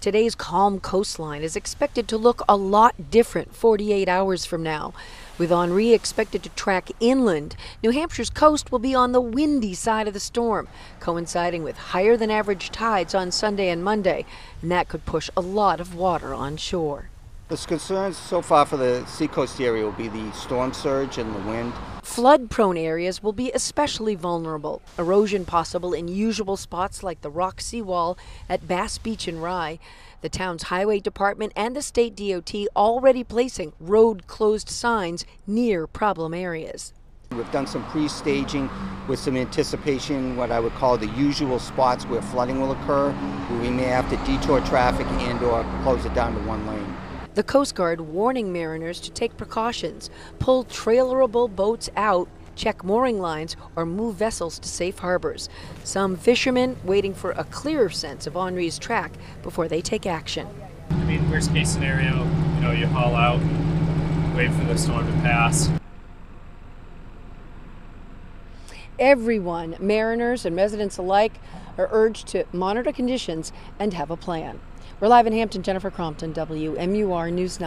Today's calm coastline is expected to look a lot different 48 hours from now. With Henri expected to track inland, New Hampshire's coast will be on the windy side of the storm, coinciding with higher than average tides on Sunday and Monday, and that could push a lot of water on shore. The concerns so far for the seacoast area will be the storm surge and the wind. Flood prone areas will be especially vulnerable. Erosion possible in usual spots like the rock seawall at Bass Beach and Rye. The town's highway department and the state DOT already placing road closed signs near problem areas. We've done some pre-staging with some anticipation, what I would call the usual spots where flooding will occur, where we may have to detour traffic and or close it down to one lane. The Coast Guard warning mariners to take precautions, pull trailerable boats out, check mooring lines, or move vessels to safe harbors. Some fishermen waiting for a clearer sense of Henri's track before they take action. I mean, worst case scenario, you know, you haul out wait for the storm to pass. Everyone, mariners and residents alike, are urged to monitor conditions and have a plan. We're live in Hampton. Jennifer Crompton, WMUR News 9.